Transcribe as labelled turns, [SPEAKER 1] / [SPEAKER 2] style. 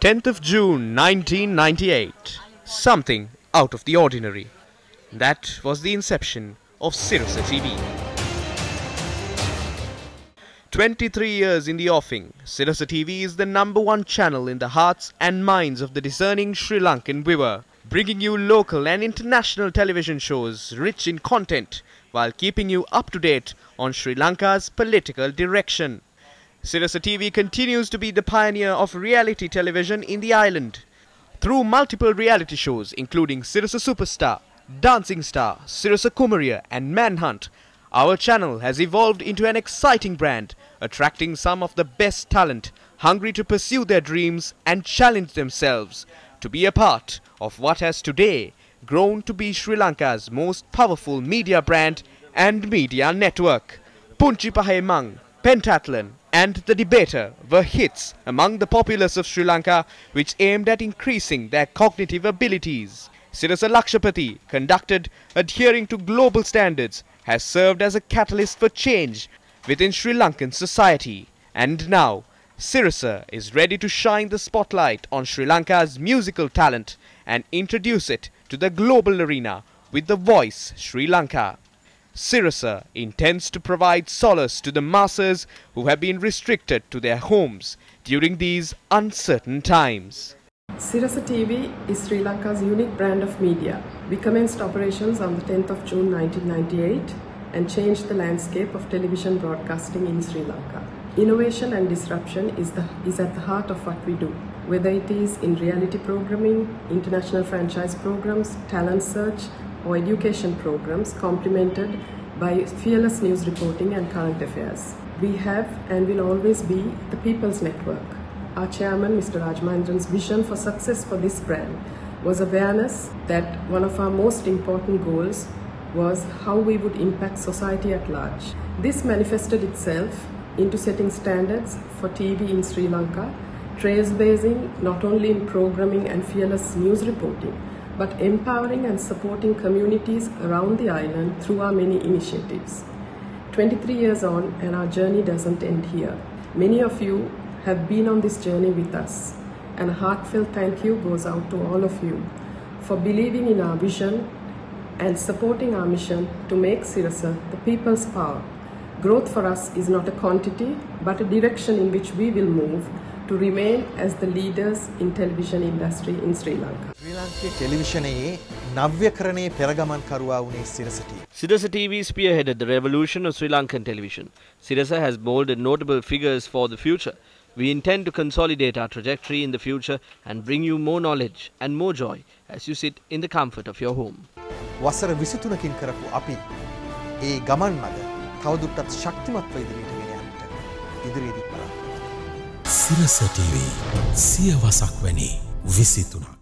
[SPEAKER 1] 10th of June 1998. Something out of the ordinary. That was the inception of Sirasa TV. 23 years in the offing, Sirasa TV is the number one channel in the hearts and minds of the discerning Sri Lankan viewer, bringing you local and international television shows rich in content while keeping you up to date on Sri Lanka's political direction. Sirasa TV continues to be the pioneer of reality television in the island. Through multiple reality shows including Sirasa Superstar, Dancing Star, Sirasa Kumaria and Manhunt, our channel has evolved into an exciting brand, attracting some of the best talent hungry to pursue their dreams and challenge themselves to be a part of what has today grown to be Sri Lanka's most powerful media brand and media network. Punchi Pahemang, Pentathlon and The Debater were hits among the populace of Sri Lanka which aimed at increasing their cognitive abilities. Sirasa Lakshapati, conducted adhering to global standards, has served as a catalyst for change within Sri Lankan society. And now, Sirasa is ready to shine the spotlight on Sri Lanka's musical talent and introduce it to the global arena with the voice Sri Lanka. Sirasa intends to provide solace to the masses who have been restricted to their homes during these uncertain times.
[SPEAKER 2] Sirasa TV is Sri Lanka's unique brand of media. We commenced operations on the 10th of June 1998 and changed the landscape of television broadcasting in Sri Lanka. Innovation and disruption is, the, is at the heart of what we do, whether it is in reality programming, international franchise programs, talent search, or education programs complemented by fearless news reporting and current affairs. We have and will always be the People's Network. Our chairman, Mr. Rajamahendran's vision for success for this brand was awareness that one of our most important goals was how we would impact society at large. This manifested itself into setting standards for TV in Sri Lanka, trailblazing not only in programming and fearless news reporting, but empowering and supporting communities around the island through our many initiatives. 23 years on, and our journey doesn't end here. Many of you have been on this journey with us, and a heartfelt thank you goes out to all of you for believing in our vision and supporting our mission to make Sirasa the people's power. Growth for us is not a quantity, but a direction in which we will move to remain as the leaders in television industry in Sri Lanka.
[SPEAKER 3] ලංකේ ටෙලිවිෂනයේ නව්‍යකරණයේ පෙරගමන් කරුවා වුණේ සිරසටි.
[SPEAKER 1] Sirasa TV spearheaded the revolution of Sri Lankan television. Sirasa has molded notable figures for the future. We intend to consolidate our trajectory in the future and bring you more knowledge and more joy as you sit in the comfort of your home.
[SPEAKER 3] වසර විසිතුනකින් කරපු අපි ඒ ගමන් මග තවදුරටත් ශක්තිමත්ව ඉදිරියට ගෙන යන්නට ඉදිරියේදී බලාපොරොත්තු
[SPEAKER 4] සිරස TV සියවසක් වැනි විසිතුනක්.